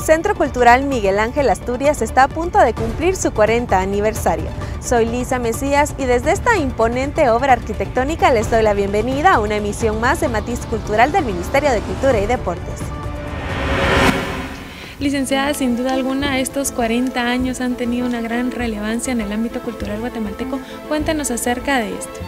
Centro Cultural Miguel Ángel Asturias está a punto de cumplir su 40 aniversario. Soy Lisa Mesías y desde esta imponente obra arquitectónica les doy la bienvenida a una emisión más de Matiz Cultural del Ministerio de Cultura y Deportes. Licenciada, sin duda alguna, estos 40 años han tenido una gran relevancia en el ámbito cultural guatemalteco. Cuéntanos acerca de esto.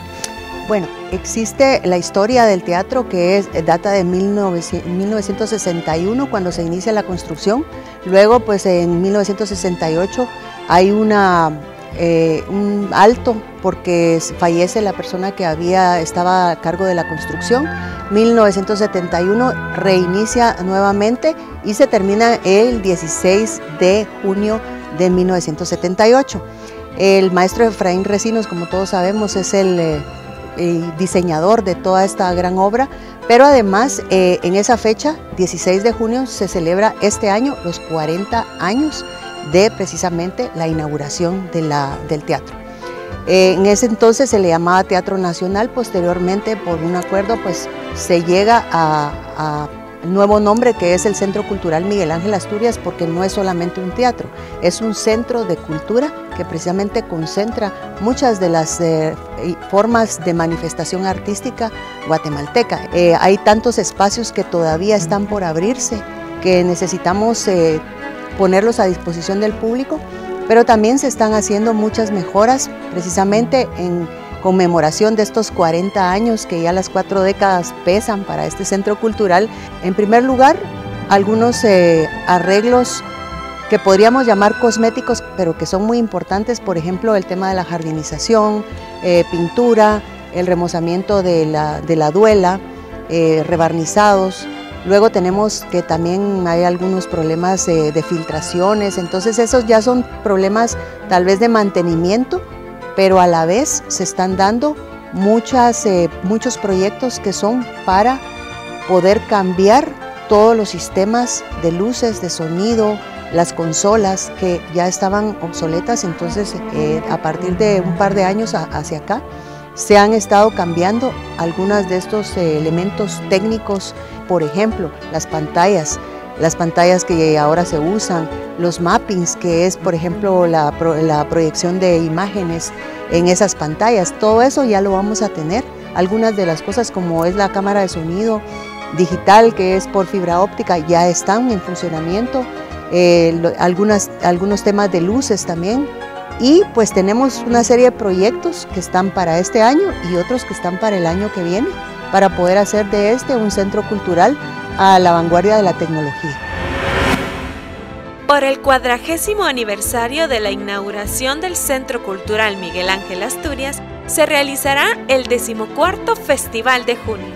Bueno, existe la historia del teatro que es, data de 1961 cuando se inicia la construcción. Luego, pues en 1968 hay una, eh, un alto porque fallece la persona que había, estaba a cargo de la construcción. 1971 reinicia nuevamente y se termina el 16 de junio de 1978. El maestro Efraín Recinos, como todos sabemos, es el eh, diseñador de toda esta gran obra, pero además eh, en esa fecha, 16 de junio, se celebra este año los 40 años de precisamente la inauguración del teatro. Eh, en ese entonces se le llamaba Teatro Nacional, posteriormente por un acuerdo pues se llega a nuevo nombre que es el Centro Cultural Miguel Ángel Asturias porque no es solamente un teatro, es un centro de cultura que precisamente concentra muchas de las eh, formas de manifestación artística guatemalteca. Eh, hay tantos espacios que todavía están por abrirse que necesitamos eh, ponerlos a disposición del público, pero también se están haciendo muchas mejoras precisamente en conmemoración de estos 40 años que ya las cuatro décadas pesan para este centro cultural. En primer lugar, algunos eh, arreglos que podríamos llamar cosméticos, pero que son muy importantes, por ejemplo, el tema de la jardinización, eh, pintura, el remozamiento de la, duela, eh, rebarnizados. Luego tenemos que también hay algunos problemas de filtraciones, entonces esos ya son problemas tal vez de mantenimiento, pero a la vez se están dando eh, muchos proyectos que son para poder cambiar todos los sistemas de luces, de sonido, las consolas que ya estaban obsoletas, entonces eh, a partir de un par de años hacia acá se han estado cambiando algunos de estos eh, elementos técnicos, por ejemplo, las pantallas, las pantallas que ahora se usan, los mappings, que es por ejemplo la, proyección de imágenes en esas pantallas, todo eso ya lo vamos a tener. Algunas de las cosas como es la cámara de sonido digital, que es por fibra óptica, ya están en funcionamiento. Eh, algunas, algunos temas de luces también. Y pues tenemos una serie de proyectos que están para este año y otros que están para el año que viene, para poder hacer de este un centro cultural a la vanguardia de la tecnología. Por el cuadragésimo aniversario de la inauguración del Centro Cultural Miguel Ángel Asturias, se realizará el decimocuarto Festival de Junio.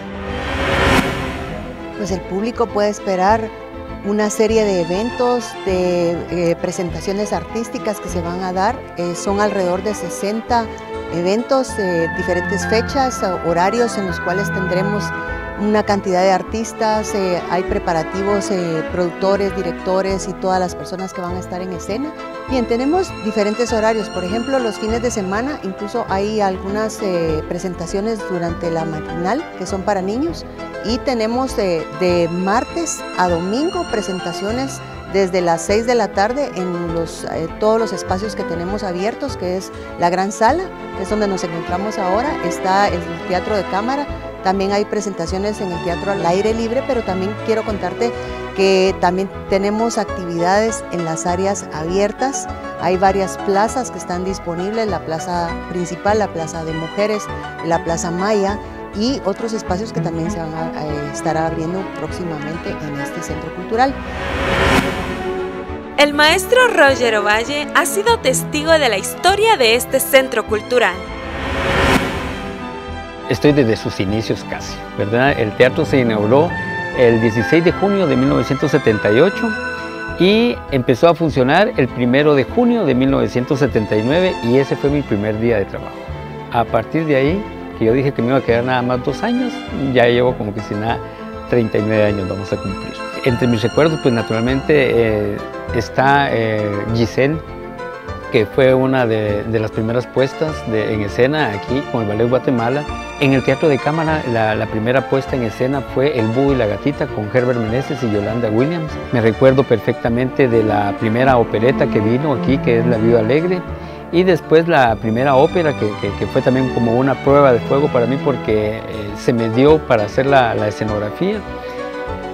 Pues el público puede esperar una serie de eventos, de eh, presentaciones artísticas que se van a dar. Eh, son alrededor de 60 eventos, de diferentes fechas, horarios en los cuales tendremos una cantidad de artistas, eh, hay preparativos, eh, productores, directores y todas las personas que van a estar en escena. Bien, tenemos diferentes horarios, por ejemplo, los fines de semana, incluso hay algunas eh, presentaciones durante la matinal que son para niños. Y tenemos de martes a domingo presentaciones desde las 6 de la tarde en los, todos los espacios que tenemos abiertos, que es la gran sala, que es donde nos encontramos ahora, está el teatro de cámara, también hay presentaciones en el teatro al aire libre, pero también quiero contarte que también tenemos actividades en las áreas abiertas. Hay varias plazas que están disponibles, la plaza principal, la plaza de mujeres, la plaza Maya y otros espacios que también se van a eh, estar abriendo próximamente en este centro cultural. El maestro Roger Ovalle ha sido testigo de la historia de este centro cultural estoy desde sus inicios casi, ¿verdad? El teatro se inauguró el 16 de junio de 1978 y empezó a funcionar el 1 de junio de 1979 y ese fue mi primer día de trabajo. A partir de ahí, que yo dije que me iba a quedar nada más dos años, ya llevo como que nada 39 años vamos a cumplir. Entre mis recuerdos, pues naturalmente eh, está eh, Giselle, que fue una de, las primeras puestas en escena aquí con el Ballet Guatemala. En el Teatro de Cámara, la, primera puesta en escena fue El Búho y la Gatita con Herbert Meneses y Yolanda Williams. Me recuerdo perfectamente de la primera opereta que vino aquí, que es La Viuda Alegre, y después la primera ópera, que, fue también como una prueba de fuego para mí porque eh, se me dio para hacer la, escenografía,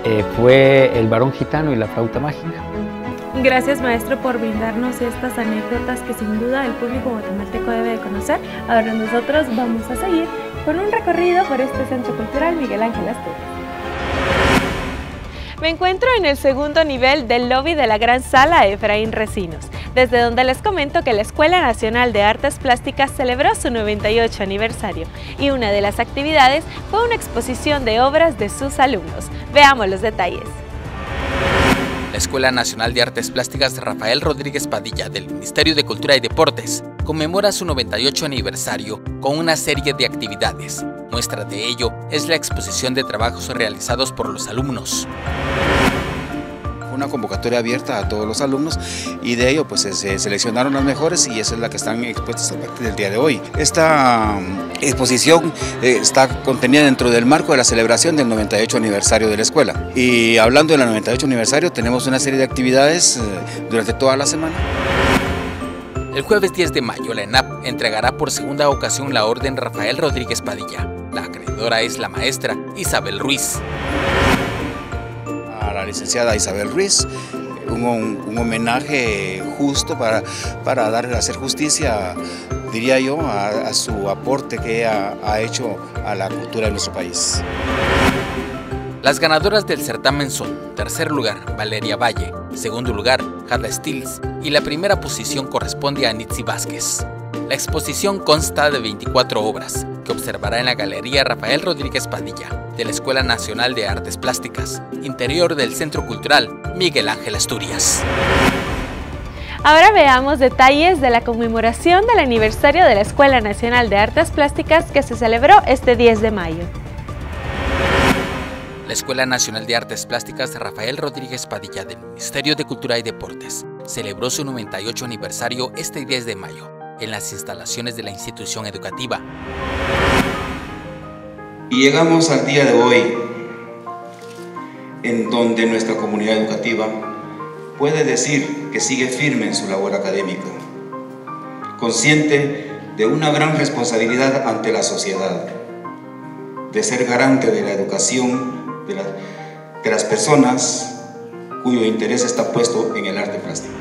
eh, fue El varón gitano y la flauta mágica. Gracias maestro por brindarnos estas anécdotas que sin duda el público guatemalteco debe de conocer. Ahora nosotros vamos a seguir con un recorrido por este Centro Cultural Miguel Ángel Asturias. Me encuentro en el segundo nivel del lobby de la gran sala Efraín Recinos, desde donde les comento que la Escuela Nacional de Artes Plásticas celebró su 98 aniversario y una de las actividades fue una exposición de obras de sus alumnos. Veamos los detalles. La Escuela Nacional de Artes Plásticas Rafael Rodríguez Padilla del Ministerio de Cultura y Deportes conmemora su 98 aniversario con una serie de actividades. Muestra de ello es la exposición de trabajos realizados por los alumnos una convocatoria abierta a todos los alumnos y de ello pues se seleccionaron las mejores y esa es la que están expuestas a partir del día de hoy. Esta mm, exposición eh, está contenida dentro del marco de la celebración del 98 aniversario de la escuela. Y hablando del 98 aniversario tenemos una serie de actividades eh, durante toda la semana. El jueves 10 de mayo, la ENAP entregará por segunda ocasión la Orden Rafael Rodríguez Padilla. La acreedora es la maestra Isabel Ruiz la licenciada Isabel Ruiz, un, homenaje justo para, para darle, hacer justicia, diría yo, a, su aporte que ha, ha hecho a la cultura de nuestro país. Las ganadoras del certamen son, tercer lugar, Valeria Valle, segundo lugar, Jada Stills y la primera posición corresponde a Nitsi Vázquez. La exposición consta de 24 obras, que observará en la Galería Rafael Rodríguez Padilla, de la Escuela Nacional de Artes Plásticas, interior del Centro Cultural Miguel Ángel Asturias. Ahora veamos detalles de la conmemoración del aniversario de la Escuela Nacional de Artes Plásticas que se celebró este 10 de mayo. La Escuela Nacional de Artes Plásticas Rafael Rodríguez Padilla del Ministerio de Cultura y Deportes celebró su 98 aniversario este 10 de mayo en las instalaciones de la institución educativa. Y llegamos al día de hoy, en donde nuestra comunidad educativa puede decir que sigue firme en su labor académica, consciente de una gran responsabilidad ante la sociedad, de ser garante de la educación de, las personas cuyo interés está puesto en el arte plástico.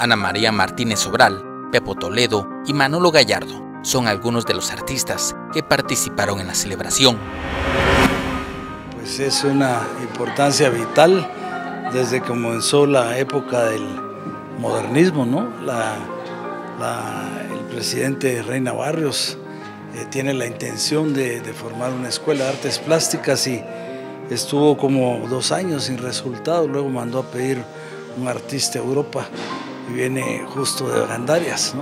Ana María Martínez Sobral, Pepo Toledo y Manolo Gallardo son algunos de los artistas que participaron en la celebración. Pues es una importancia vital desde que comenzó la época del modernismo, ¿no? el presidente Reina Barrios eh, tiene la intención de, de, formar una escuela de artes plásticas y estuvo como dos años sin resultado, luego mandó a pedir un artista a Europa viene justo de Gandarias,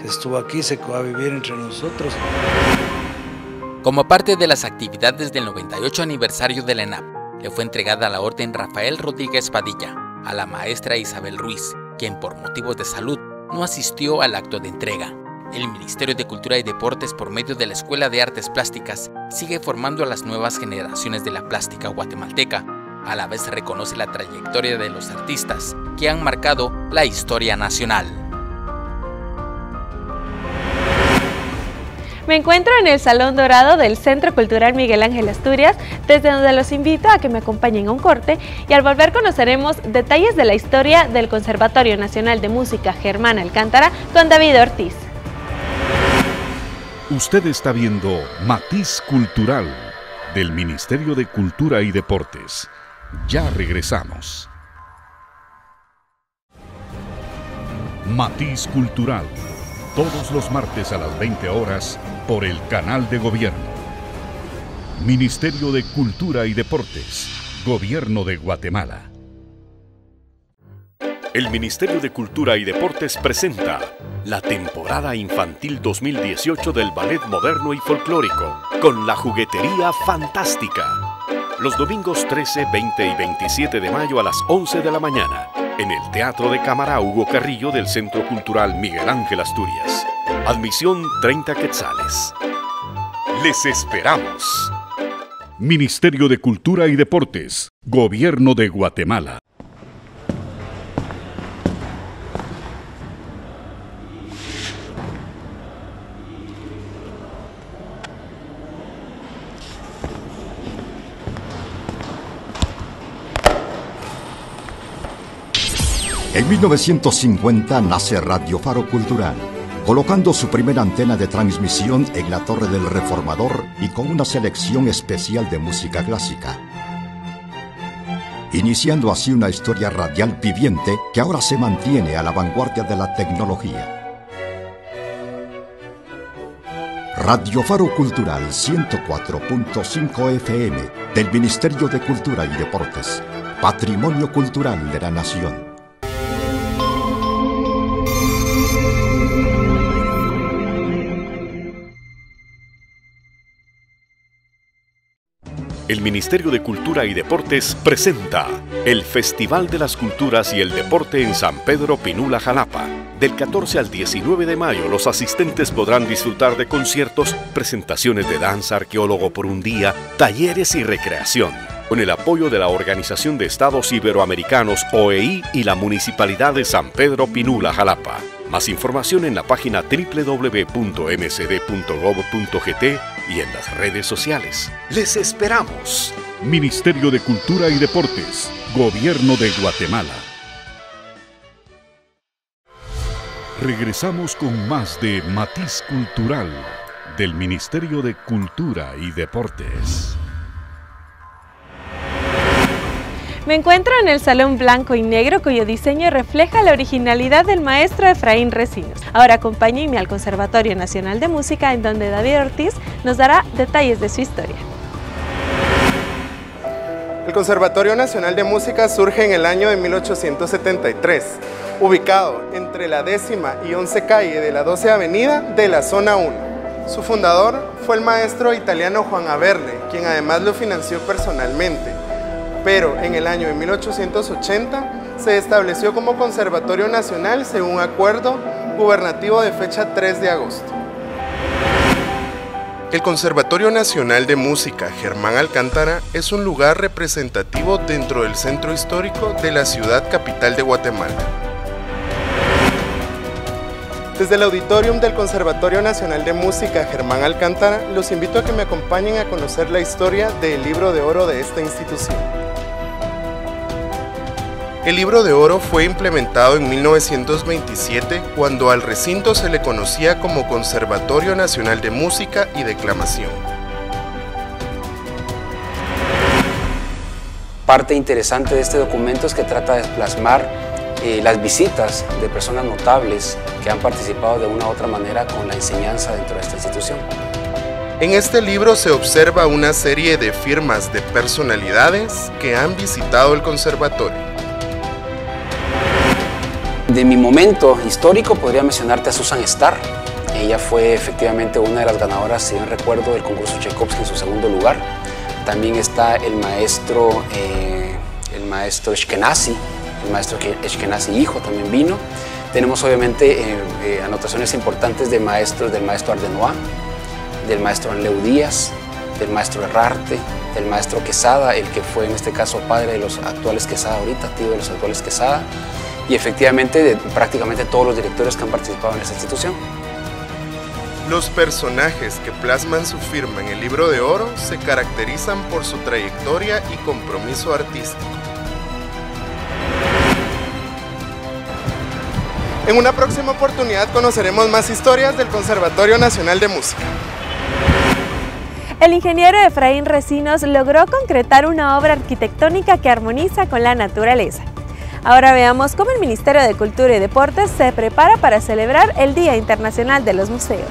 que estuvo aquí, se va a vivir entre nosotros. Como parte de las actividades del 98 aniversario de la ENAP, le fue entregada la orden Rafael Rodríguez Padilla a la maestra Isabel Ruiz, quien por motivos de salud no asistió al acto de entrega. El Ministerio de Cultura y Deportes, por medio de la Escuela de Artes Plásticas, sigue formando a las nuevas generaciones de la plástica guatemalteca a la vez reconoce la trayectoria de los artistas que han marcado la historia nacional. Me encuentro en el Salón Dorado del Centro Cultural Miguel Ángel Asturias, desde donde los invito a que me acompañen a un corte y al volver conoceremos detalles de la historia del Conservatorio Nacional de Música Germán Alcántara con David Ortiz. Usted está viendo Matiz Cultural del Ministerio de Cultura y Deportes. Ya regresamos. Matiz Cultural, todos los martes a las 20 horas por el canal de gobierno. Ministerio de Cultura y Deportes, Gobierno de Guatemala. El Ministerio de Cultura y Deportes presenta la temporada infantil 2018 del Ballet Moderno y Folclórico, con la juguetería fantástica los domingos 13, 20 y 27 de mayo a las 11 de la mañana en el Teatro de Cámara Hugo Carrillo del Centro Cultural Miguel Ángel Asturias. Admisión 30 quetzales. Les esperamos. Ministerio de Cultura y Deportes, Gobierno de Guatemala. En 1950 nace Radio Faro Cultural, colocando su primera antena de transmisión en la Torre del Reformador y con una selección especial de música clásica. Iniciando así una historia radial viviente que ahora se mantiene a la vanguardia de la tecnología. Radio Faro Cultural 104.5 FM del Ministerio de Cultura y Deportes, Patrimonio Cultural de la Nación. El Ministerio de Cultura y Deportes presenta el Festival de las Culturas y el Deporte en San Pedro Pinula, Jalapa. Del 14 al 19 de mayo, los asistentes podrán disfrutar de conciertos, presentaciones de danza, arqueólogo por un día, talleres y recreación. Con el apoyo de la Organización de Estados Iberoamericanos, OEI, y la Municipalidad de San Pedro Pinula, Jalapa. Más información en la página www.mcd.gov.gt y en las redes sociales. ¡Les esperamos! Ministerio de Cultura y Deportes, Gobierno de Guatemala. Regresamos con más de Matiz Cultural del Ministerio de Cultura y Deportes. Me encuentro en el Salón Blanco y Negro cuyo diseño refleja la originalidad del maestro Efraín Recinos. Ahora acompáñenme al Conservatorio Nacional de Música en donde David Ortiz nos dará detalles de su historia. El Conservatorio Nacional de Música surge en el año de 1873, ubicado entre la décima y once calle de la 12 Avenida de la Zona 1. Su fundador fue el maestro italiano Juan Averne, quien además lo financió personalmente pero en el año de 1880 se estableció como Conservatorio Nacional según acuerdo gubernativo de fecha 3 de agosto. El Conservatorio Nacional de Música Germán Alcántara es un lugar representativo dentro del centro histórico de la ciudad capital de Guatemala. Desde el auditorium del Conservatorio Nacional de Música Germán Alcántara, los invito a que me acompañen a conocer la historia del libro de oro de esta institución. El libro de oro fue implementado en 1927 cuando al recinto se le conocía como Conservatorio Nacional de Música y Declamación. Parte interesante de este documento es que trata de plasmar eh, las visitas de personas notables que han participado de una u otra manera con la enseñanza dentro de esta institución. En este libro se observa una serie de firmas de personalidades que han visitado el conservatorio. De mi momento histórico podría mencionarte a Susan Starr. Ella fue efectivamente una de las ganadoras, si bien recuerdo, del concurso Tchaikovsky en su segundo lugar. También está el maestro, eh, el maestro Eshkenazi, el maestro Eshkenazi hijo también vino. Tenemos obviamente eh, eh, anotaciones importantes de maestros del maestro Ardenois, del maestro Anleu Díaz, del maestro Herrarte, del maestro Quesada, el que fue en este caso padre de los actuales Quesada ahorita, tío de los actuales Quesada y efectivamente de prácticamente todos los directores que han participado en esta institución. Los personajes que plasman su firma en el libro de oro se caracterizan por su trayectoria y compromiso artístico. En una próxima oportunidad conoceremos más historias del Conservatorio Nacional de Música. El ingeniero Efraín Recinos logró concretar una obra arquitectónica que armoniza con la naturaleza. Ahora veamos cómo el Ministerio de Cultura y Deportes se prepara para celebrar el Día Internacional de los Museos.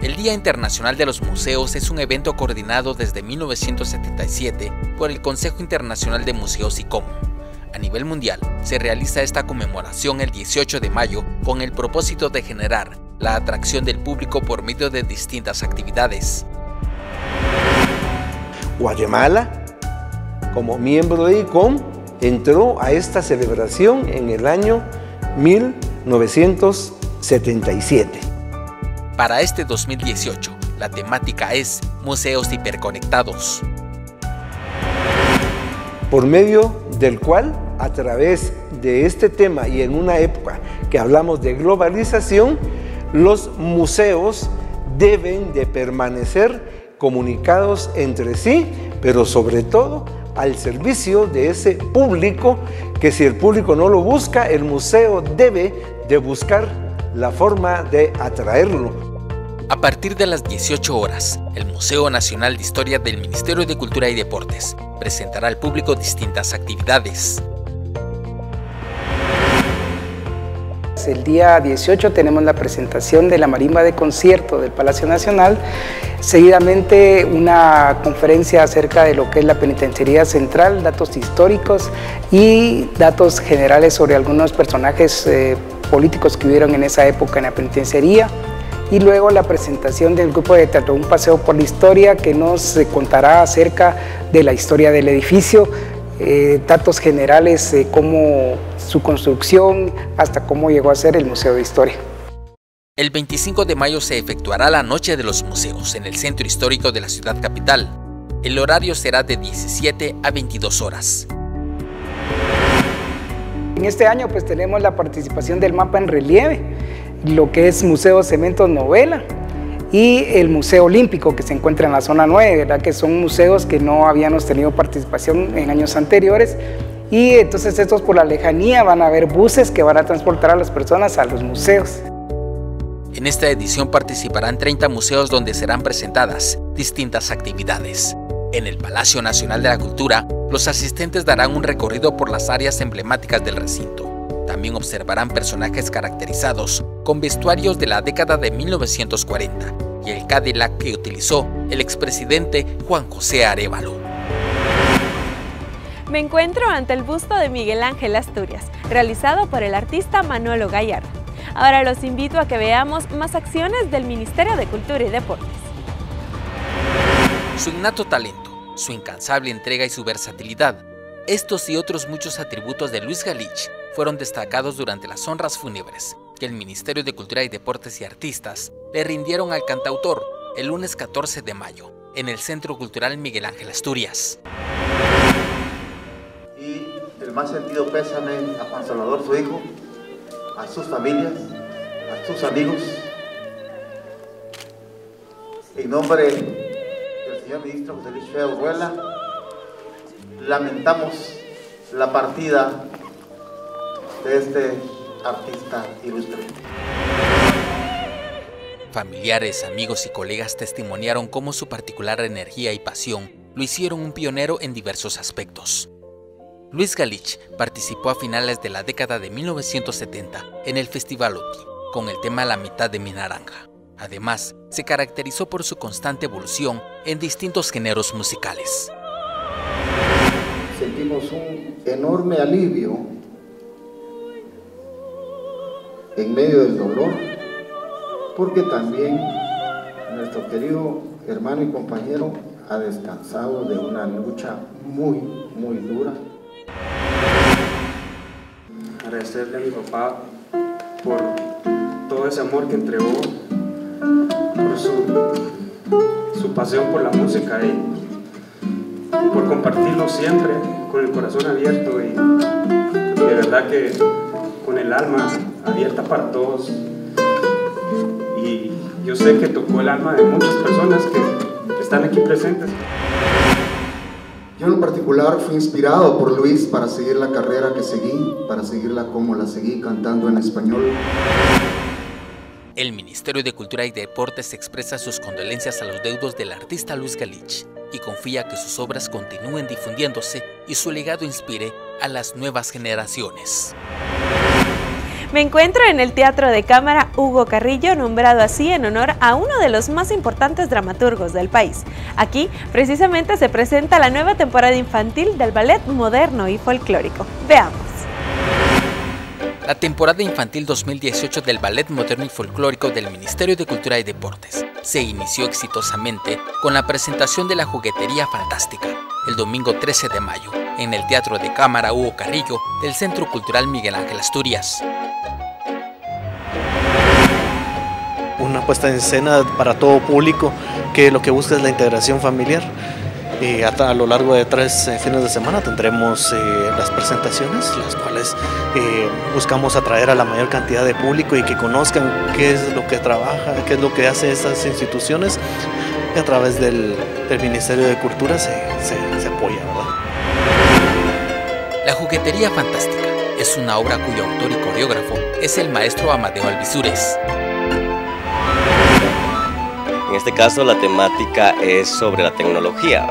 El Día Internacional de los Museos es un evento coordinado desde 1977 por el Consejo Internacional de Museos y ICOM. A nivel mundial, se realiza esta conmemoración el 18 de mayo con el propósito de generar la atracción del público por medio de distintas actividades. Guatemala, como miembro de ICOM, entró a esta celebración en el año 1977. Para este 2018, la temática es Museos Hiperconectados. Por medio del cual, a través de este tema y en una época que hablamos de globalización, los museos deben de permanecer comunicados entre sí, pero sobre todo al servicio de ese público que si el público no lo busca, el museo debe de buscar la forma de atraerlo. A partir de las 18 horas, el Museo Nacional de Historia del Ministerio de Cultura y Deportes presentará al público distintas actividades. El día 18 tenemos la presentación de la marimba de concierto del Palacio Nacional, seguidamente una conferencia acerca de lo que es la penitenciaría central, datos históricos y datos generales sobre algunos personajes eh, políticos que hubieron en esa época en la penitenciaría. Y luego la presentación del grupo de teatro Un Paseo por la Historia que nos contará acerca de la historia del edificio, eh, datos generales de cómo su construcción hasta cómo llegó a ser el Museo de Historia. El 25 de mayo se efectuará la Noche de los Museos en el Centro Histórico de la ciudad capital. El horario será de 17 a 22 horas. En este año pues tenemos la participación del mapa en relieve, lo que es Museo Cementos Novela, y el Museo Olímpico que se encuentra en la zona 9, ¿verdad? que son museos que no habíamos tenido participación en años anteriores y entonces estos por la lejanía van a haber buses que van a transportar a las personas a los museos. En esta edición participarán 30 museos donde serán presentadas distintas actividades. En el Palacio Nacional de la Cultura, los asistentes darán un recorrido por las áreas emblemáticas del recinto. También observarán personajes caracterizados con vestuarios de la década de 1940 y el Cadillac que utilizó el expresidente Juan José Arevalo. Me encuentro ante el busto de Miguel Ángel Asturias, realizado por el artista Manuelo Gallardo. Ahora los invito a que veamos más acciones del Ministerio de Cultura y Deportes. Su innato talento, su incansable entrega y su versatilidad, estos y otros muchos atributos de Luis Galich fueron destacados durante las honras fúnebres que el Ministerio de Cultura y Deportes y Artistas le rindieron al cantautor el lunes 14 de mayo en el Centro Cultural Miguel Ángel Asturias. Y el más sentido pésame a Juan Salvador, su hijo, a sus familias, a sus amigos. En nombre del señor ministro José Luis Feo lamentamos la partida de este artista ilustre. Familiares, amigos y colegas testimoniaron cómo su particular energía y pasión lo hicieron un pionero en diversos aspectos. Luis Galich participó a finales de la década de 1970 en el Festival OTI con el tema La mitad de mi naranja. Además, se caracterizó por su constante evolución en distintos géneros musicales. Sentimos un enorme alivio en medio del dolor, porque también nuestro querido hermano y compañero ha descansado de una lucha muy, muy dura. Agradecerle a mi papá por todo ese amor que entregó, por su, su pasión por la música y por compartirlo siempre con el corazón abierto y de verdad que con el alma abierta para todos. Y yo sé que tocó el alma de muchas personas que están aquí presentes. Yo en particular fui inspirado por Luis para seguir la carrera que seguí, para seguirla como la seguí cantando en español. El Ministerio de Cultura y Deportes expresa sus condolencias a los deudos del artista Luis Galich y confía que sus obras continúen difundiéndose y su legado inspire a las nuevas generaciones. Me encuentro en el Teatro de Cámara Hugo Carrillo, nombrado así en honor a uno de los más importantes dramaturgos del país. Aquí, precisamente, se presenta la nueva temporada infantil del ballet moderno y folclórico. Veamos. La temporada infantil 2018 del Ballet Moderno y Folclórico del Ministerio de Cultura y Deportes se inició exitosamente con la presentación de la Juguetería Fantástica el domingo 13 de mayo en el Teatro de Cámara Hugo Carrillo del Centro Cultural Miguel Ángel Asturias. Una puesta en escena para todo público que lo que busca es la integración familiar. Y a, lo largo de tres eh, fines de semana tendremos eh, las presentaciones, las cuales eh, buscamos atraer a la mayor cantidad de público y que conozcan qué es lo que trabaja, qué es lo que hace estas instituciones. Y a través del, Ministerio de Cultura se, apoya. La juguetería fantástica es una obra cuyo autor y coreógrafo es el maestro Amadeo Alvisures. En este caso la temática es sobre la tecnología,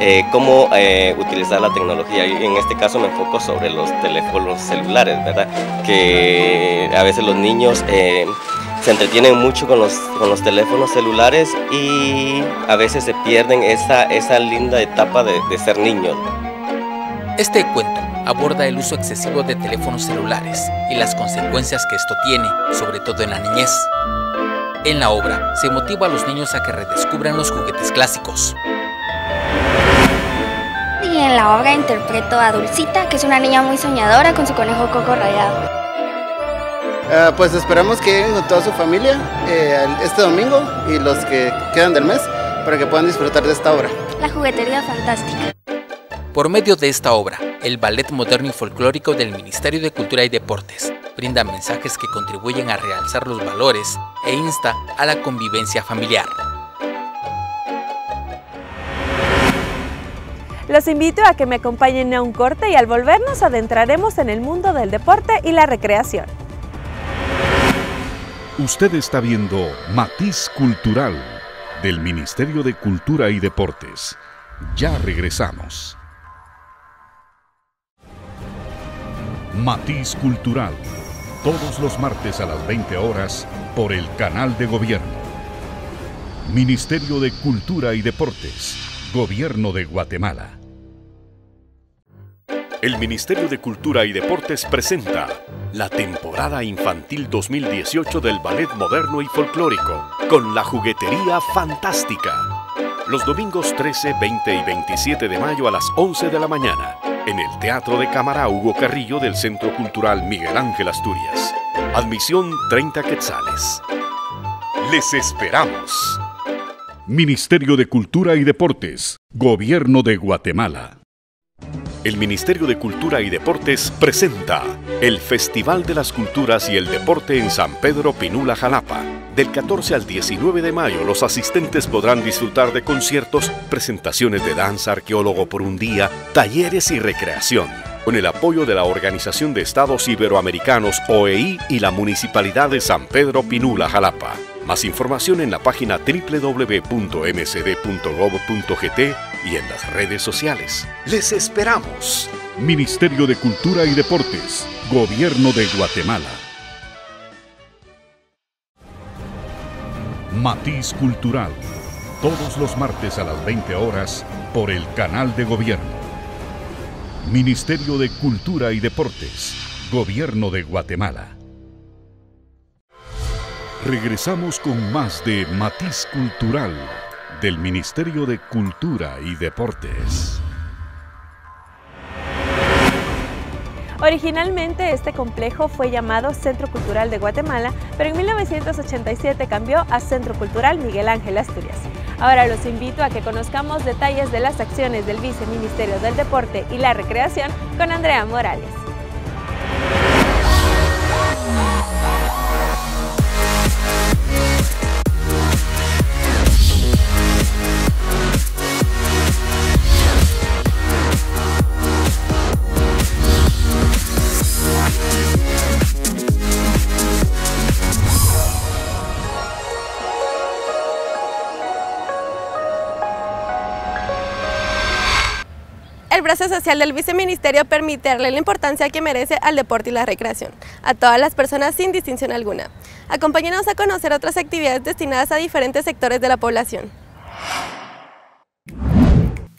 eh, cómo eh, utilizar la tecnología. Y en este caso me enfoco sobre los teléfonos celulares, ¿verdad? Que a veces los niños eh, se entretienen mucho con los, con los teléfonos celulares y a veces se pierden esa, esa linda etapa de, de ser niños. Este cuento aborda el uso excesivo de teléfonos celulares y las consecuencias que esto tiene, sobre todo en la niñez. En la obra se motiva a los niños a que redescubran los juguetes clásicos. Y en la obra interpreto a Dulcita, que es una niña muy soñadora con su conejo coco rayado. Ah, pues esperamos que lleguen con toda su familia eh, este domingo y los que quedan del mes para que puedan disfrutar de esta obra. La juguetería fantástica. Por medio de esta obra, el Ballet Moderno y Folclórico del Ministerio de Cultura y Deportes brinda mensajes que contribuyen a realzar los valores e insta a la convivencia familiar. Los invito a que me acompañen a un corte y al volver nos adentraremos en el mundo del deporte y la recreación. Usted está viendo Matiz Cultural del Ministerio de Cultura y Deportes. Ya regresamos. Matiz Cultural todos los martes a las 20 horas por el canal de gobierno. Ministerio de Cultura y Deportes, Gobierno de Guatemala. El Ministerio de Cultura y Deportes presenta la temporada infantil 2018 del Ballet Moderno y Folclórico con la juguetería fantástica. Los domingos 13, 20 y 27 de mayo a las 11 de la mañana en el Teatro de Cámara Hugo Carrillo del Centro Cultural Miguel Ángel Asturias. Admisión 30 quetzales. Les esperamos. Ministerio de Cultura y Deportes, Gobierno de Guatemala. El Ministerio de Cultura y Deportes presenta el Festival de las Culturas y el Deporte en San Pedro Pinula, Jalapa. Del 14 al 19 de mayo, los asistentes podrán disfrutar de conciertos, presentaciones de danza, arqueólogo por un día, talleres y recreación. Con el apoyo de la Organización de Estados Iberoamericanos OEI y la Municipalidad de San Pedro Pinula, Jalapa. Más información en la página www.mcd.gov.gt y en las redes sociales. ¡Les esperamos! Ministerio de Cultura y Deportes, Gobierno de Guatemala. Matiz Cultural, todos los martes a las 20 horas por el canal de Gobierno. Ministerio de Cultura y Deportes, Gobierno de Guatemala. Regresamos con más de Matiz Cultural del Ministerio de Cultura y Deportes. Originalmente este complejo fue llamado Centro Cultural de Guatemala, pero en 1987 cambió a Centro Cultural Miguel Ángel Asturias. Ahora los invito a que conozcamos detalles de las acciones del Viceministerio del Deporte y la Recreación con Andrea Morales. Brazo social del viceministerio permite darle la importancia que merece al deporte y la recreación, a todas las personas sin distinción alguna. Acompáñenos a conocer otras actividades destinadas a diferentes sectores de la población.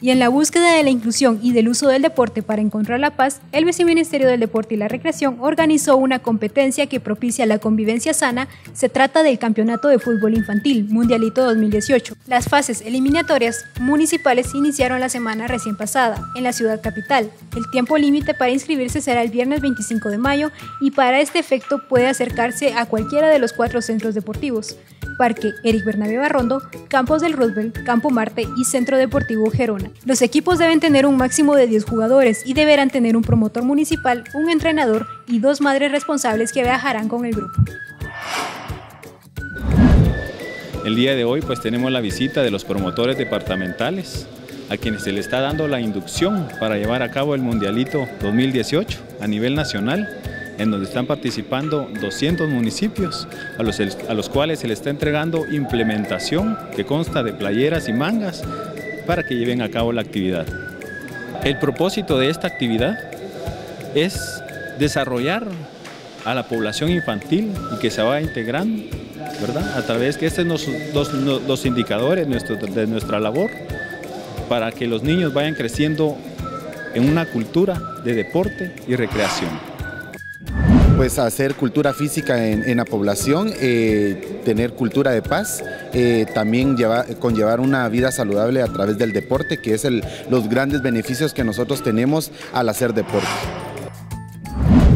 Y en la búsqueda de la inclusión y del uso del deporte para encontrar la paz, el Viceministerio del Deporte y la Recreación organizó una competencia que propicia la convivencia sana. Se trata del Campeonato de Fútbol Infantil Mundialito 2018. Las fases eliminatorias municipales iniciaron la semana recién pasada en la ciudad capital. El tiempo límite para inscribirse será el viernes 25 de mayo y para este efecto puede acercarse a cualquiera de los cuatro centros deportivos. Parque Eric Bernabé Barrondo, Campos del Roosevelt, Campo Marte y Centro Deportivo Gerona. Los equipos deben tener un máximo de 10 jugadores y deberán tener un promotor municipal, un entrenador y dos madres responsables que viajarán con el grupo. El día de hoy pues tenemos la visita de los promotores departamentales a quienes se les está dando la inducción para llevar a cabo el Mundialito 2018 a nivel nacional en donde están participando 200 municipios a los, a los cuales se les está entregando implementación que consta de playeras y mangas para que lleven a cabo la actividad. El propósito de esta actividad es desarrollar a la población infantil y que se vaya integrando, ¿verdad? A través que estos son los, indicadores de nuestra labor para que los niños vayan creciendo en una cultura de deporte y recreación pues hacer cultura física en, la población, eh, tener cultura de paz, eh, también conllevar una vida saludable a través del deporte, que es los grandes beneficios que nosotros tenemos al hacer deporte.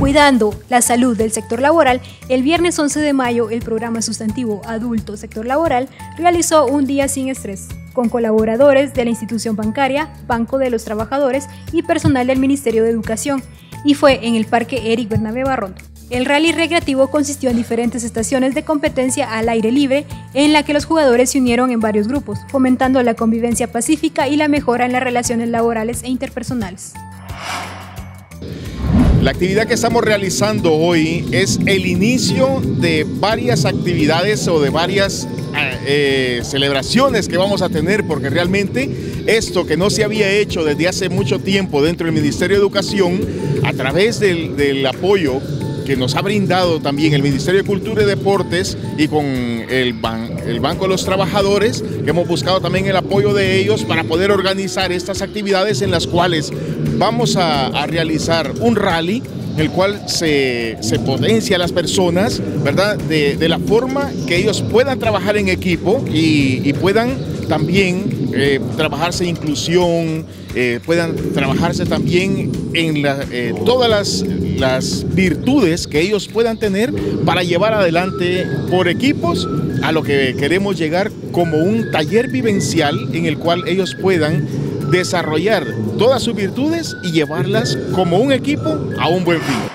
Cuidando la salud del sector laboral, el viernes 11 de mayo el programa sustantivo Adulto Sector Laboral realizó un día sin estrés con colaboradores de la institución bancaria, Banco de los Trabajadores y personal del Ministerio de Educación, y fue en el Parque Eric Bernabé Barrondo. El rally recreativo consistió en diferentes estaciones de competencia al aire libre en la que los jugadores se unieron en varios grupos, fomentando la convivencia pacífica y la mejora en las relaciones laborales e interpersonales. La actividad que estamos realizando hoy es el inicio de varias actividades o de varias eh, celebraciones que vamos a tener, porque realmente esto que no se había hecho desde hace mucho tiempo dentro del Ministerio de Educación, a través del apoyo que nos ha brindado también el Ministerio de Cultura y Deportes y con el, el, Banco de los Trabajadores, hemos buscado también el apoyo de ellos para poder organizar estas actividades en las cuales vamos a, realizar un rally el cual se, potencia a las personas, ¿verdad? De, la forma que ellos puedan trabajar en equipo y puedan también eh, trabajarse inclusión, eh, puedan trabajarse también en eh, todas las, las virtudes que ellos puedan tener para llevar adelante por equipos a lo que queremos llegar como un taller vivencial en el cual ellos puedan desarrollar todas sus virtudes y llevarlas como un equipo a un buen fin.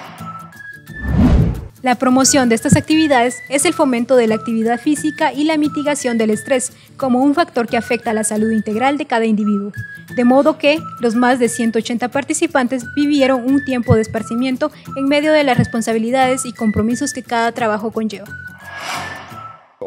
La promoción de estas actividades es el fomento de la actividad física y la mitigación del estrés como un factor que afecta a la salud integral de cada individuo. De modo que los más de 180 participantes vivieron un tiempo de esparcimiento en medio de las responsabilidades y compromisos que cada trabajo conlleva.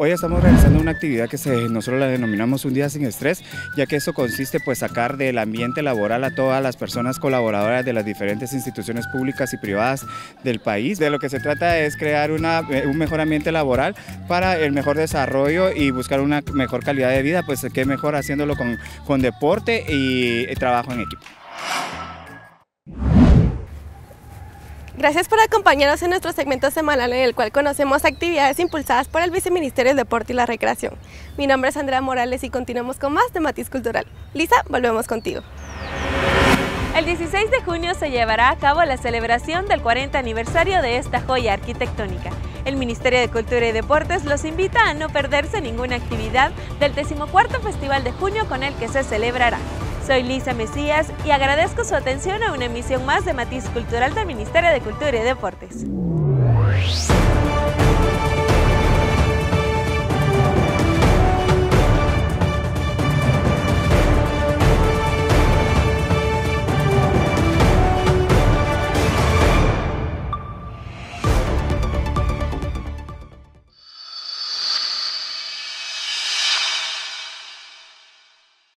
Hoy estamos realizando una actividad que nosotros la denominamos un día sin estrés, ya que eso consiste pues sacar del ambiente laboral a todas las personas colaboradoras de las diferentes instituciones públicas y privadas del país. De lo que se trata es crear eh, un mejor ambiente laboral para el mejor desarrollo y buscar una mejor calidad de vida, pues qué mejor haciéndolo con, con deporte y trabajo en equipo. Gracias por acompañarnos en nuestro segmento semanal en el cual conocemos actividades impulsadas por el Viceministerio del Deporte y la Recreación. Mi nombre es Andrea Morales y continuamos con más de Matiz Cultural. Lisa, volvemos contigo. El 16 de junio se llevará a cabo la celebración del 40 aniversario de esta joya arquitectónica. El Ministerio de Cultura y Deportes los invita a no perderse ninguna actividad del 14 Festival de Junio con el que se celebrará. Soy Lisa Mesías y agradezco su atención a una emisión más de Matiz Cultural del Ministerio de Cultura y Deportes.